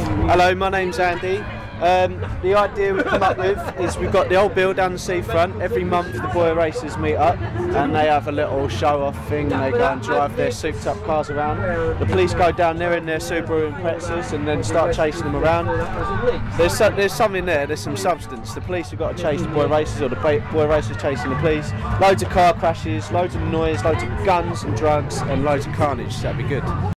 Hello, my name's Andy. Um, the idea we've come up with is we've got the old bill down the seafront. Every month the boy racers meet up and they have a little show off thing. and They go and drive their souped up cars around. The police go down there in their Subaru Imprezas and then start chasing them around. There's so, there's something there. There's some substance. The police have got to chase the boy racers or the boy racers chasing the police. Loads of car crashes, loads of noise, loads of guns and drugs and loads of carnage. That'd be good.